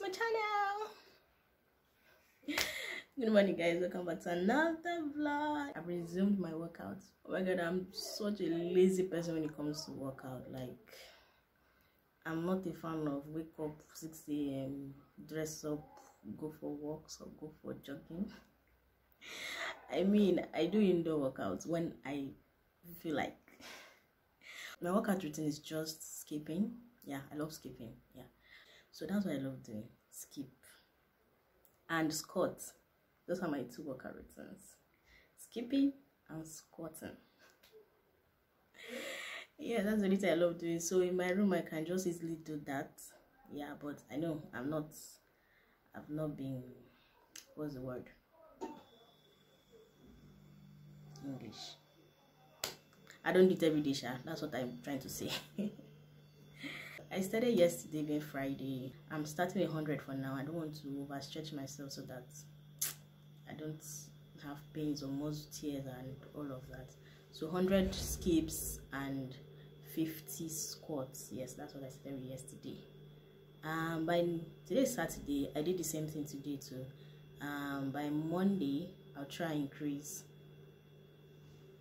to my channel. Good morning guys. Welcome back to another vlog. I've resumed my workout. Oh my god i'm such a lazy person when it comes to workout. Like i'm not a fan of wake up 6 a.m dress up go for walks or go for jogging. I mean i do indoor workouts when i feel like. My workout routine is just skipping. Yeah i love skipping. Yeah so that's what I love doing skip and squat. Those are my two workout routines skipping and squatting. yeah, that's the only thing I love doing. So in my room, I can just easily do that. Yeah, but I know I'm not, I've not been, what's the word? English. I don't do it every day, Sha. That's what I'm trying to say. I started yesterday being Friday. I'm starting 100 for now. I don't want to overstretch myself so that I don't have pains or muscle tears and all of that. So 100 skips and 50 squats. Yes, that's what I started yesterday. Um, by today Saturday, I did the same thing today too. Um, by Monday, I'll try increase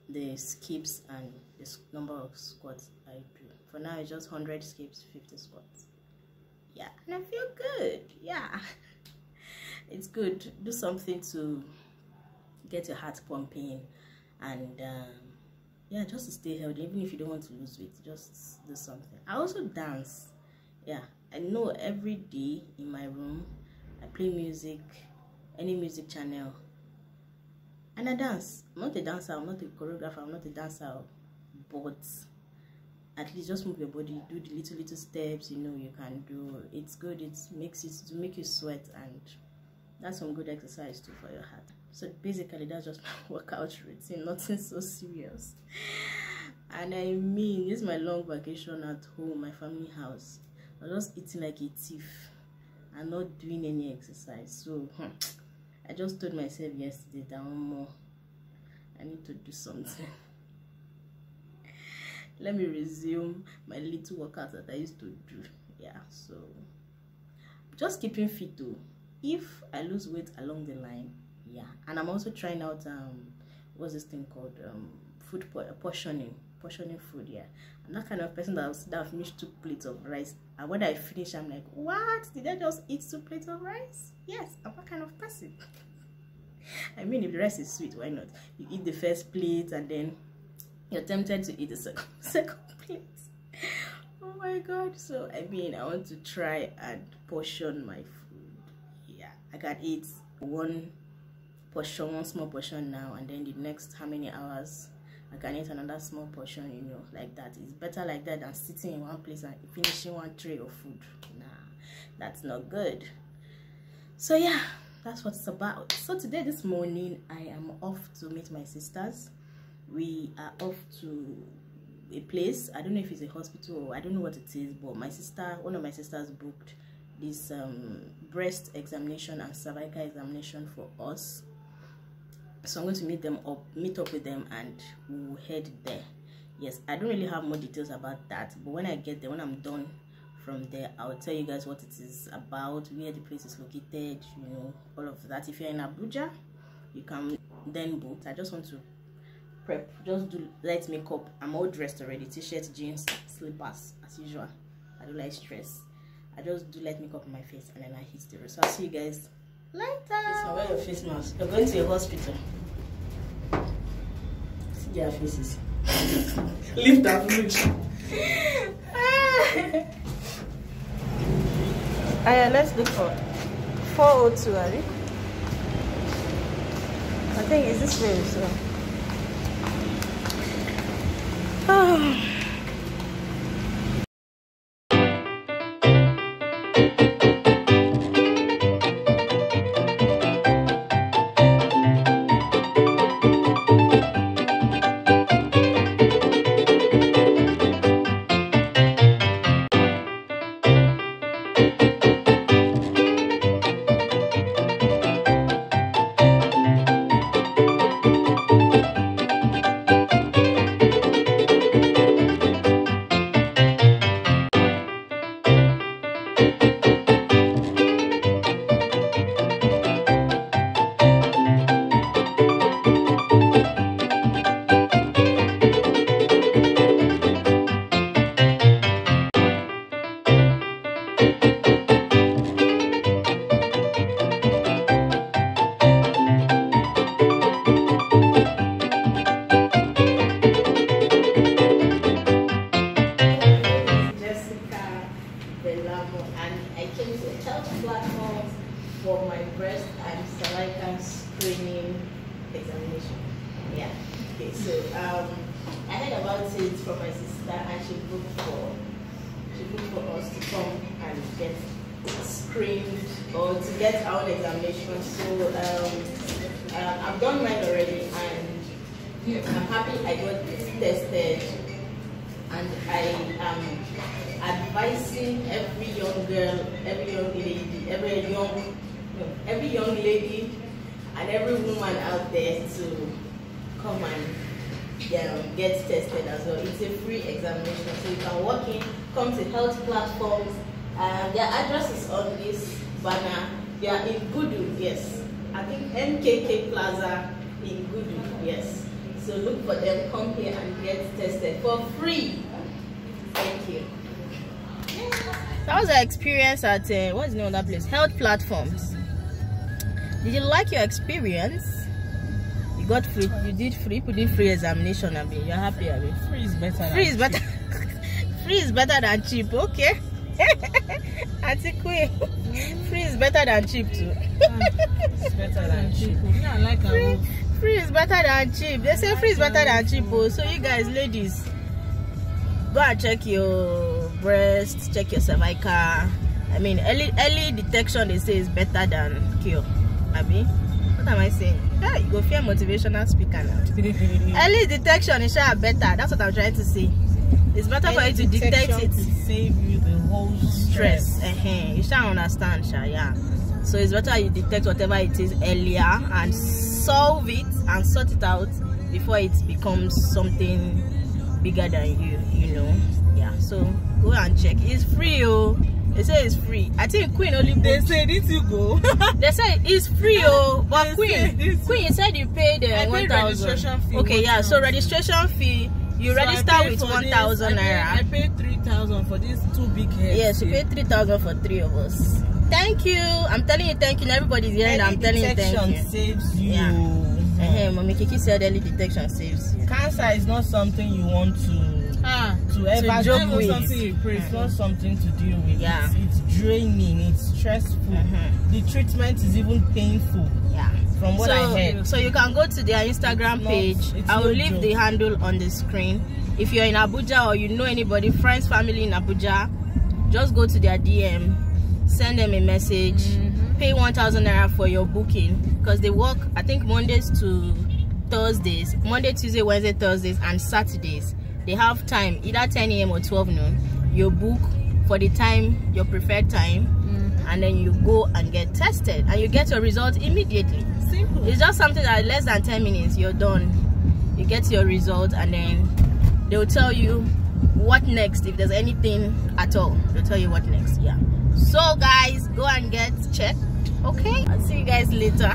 the skips and the number of squats I do. For now, it's just 100 skips, 50 squats. Yeah, and I feel good. Yeah, it's good. Do something to get your heart pumping and um, yeah, just to stay healthy. Even if you don't want to lose weight, just do something. I also dance. Yeah, I know every day in my room, I play music, any music channel and I dance. I'm not a dancer, I'm not a choreographer, I'm not a dancer, but at least just move your body, do the little little steps you know you can do. It's good, it makes it to make you sweat and that's some good exercise too for your heart. So basically that's just my workout routine, nothing so serious. And I mean is my long vacation at home, my family house. I was just eating like a thief and not doing any exercise. So hmm, I just told myself yesterday that one more I need to do something. Let me resume my little workout that I used to do. Yeah, so just keeping fit though. If I lose weight along the line, yeah. And I'm also trying out um what's this thing called um food portioning portioning food yeah i'm that kind of person that was that finished two plates of rice and when i finish i'm like what did i just eat two plates of rice yes i'm that kind of person I mean, if the rice is sweet, why not? You eat the first plate and then you're tempted to eat the second, second plate. Oh my god. So, I mean, I want to try and portion my food. Yeah, I can eat one portion, one small portion now, and then the next how many hours I can eat another small portion, you know, like that. It's better like that than sitting in one place and finishing one tray of food. Nah, that's not good. So, yeah that's what it's about so today this morning i am off to meet my sisters we are off to a place. I don't know if it's a hospital or i don't know what it is but my sister one of my sisters booked this um, breast examination and cervical examination for us. So i'm going to meet them up meet up with them and we'll head there. Yes i don't really have more details about that but when i get there when i'm done from there i'll tell you guys what it is about where the place is located you know all of that. If you're in abuja you can then book. I just want to prep just do light makeup. I'm all dressed already t-shirt jeans slippers as usual. I don't like stress. I just do light makeup on my face and then i hit the road. So i'll see you guys later. So wear your face mask. You're going to a hospital. See their faces. Lift look Ah, yeah, let's look for 402, are we? I think it's this way, so. Oh. get screened or to get our examination. So um, uh, I've done mine already and I'm happy I got tested and I am advising every young girl, every young lady, every young, every young lady, and every woman out there to come and um, get tested as well. It's a free examination, so you can walk in, come to health platforms. Uh, their address is on this banner. They are in Gudu, yes. I think MKK Plaza in Gudu, yes. So look for them, come here and get tested for free. Thank you. That was the experience at uh, what's the name of that place? Health platforms. Did you like your experience? You got free. You did free. You did free examination. I mean, you're happy. I mean, Free is better. free is better. free is better than cheap. Okay. Auntie Queen, free is better than cheap too. It's better than cheap. Yeah, I like free, free is better than cheap. They say free is better than cheap. Oh. So you guys, ladies, go and check your breast, check your cervical. I mean, early early detection they say is better than cure. Mean, what am I saying? Yeah, you go fear motivational speaker now. early detection is better. That's what I'm trying to say. It's better for you to detect it. To save you the whole stress. stress. Uh-huh. You shall understand, Sha, yeah. So it's better you detect whatever it is earlier and solve it and sort it out before it becomes something bigger than you, you know. Yeah. So go and check. It's free, oh. They say it's free. I think Queen only They say, did you go? They say it's free, oh. But They Queen, Queen, you said you paid uh, paid one thousand. registration fee, Okay, yeah. So registration fee. You So register with one thousand naira. I paid 3,000 for these two big heads. Yes, you paid three thousand for three of us. Thank you. I'm telling you thank you. and Everybody's hearing. Early I'm telling you thank you. saves you. Yeah. Uh-huh, Mommy Kiki said early detection saves you. Cancer is not something you want to Ah, to ever joke it's not with. something you pray. It's not something to deal with. Yeah. It's, it's draining. It's stressful. Mhm. The treatment is even painful. yeah. From what so, I heard. so you can go to their Instagram page. I will leave the handle on the screen. If you're in Abuja or you know anybody, friends, family in Abuja, just go to their DM, send them a message, Mm-hmm. pay 1,000 naira for your booking because they work, I think, Mondays to Thursdays, Monday, Tuesday, Wednesday, Thursdays, and Saturdays. They have time, either 10 a.m. or 12 noon. You book for the time, your preferred time, Mm-hmm. and then you go and get tested, and you get your result immediately. Simple. It's just something that less than 10 minutes, you're done. You get your result, and then they'll tell you what next if there's anything at all. They'll tell you what next. Yeah. So, guys, go and get checked. Okay. I'll see you guys later.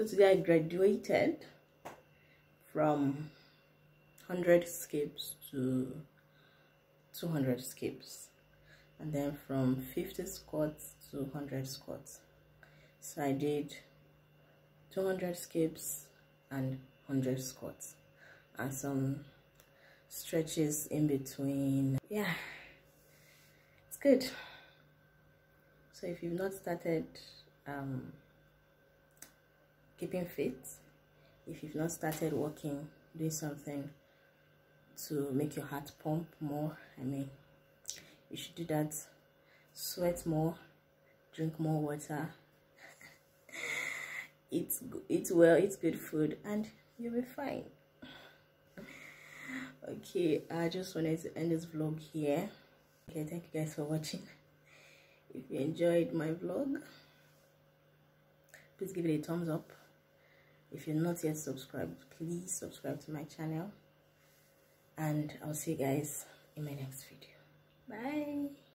So today I graduated from 100 skips to 200 skips and then from 50 squats to 100 squats. So i did 200 skips and 100 squats. And some stretches in between. Yeah it's good. So if you've not started um, keeping fit. If you've not started working doing something to make your heart pump more i mean you should do that. Sweat more drink more water. Eat eat well eat good food and you'll be fine. Okay i just wanted to end this vlog here. Okay thank you guys for watching. If you enjoyed my vlog please give it a thumbs up if you're not yet subscribed please subscribe to my channel. And i'll see you guys in my next video. Bye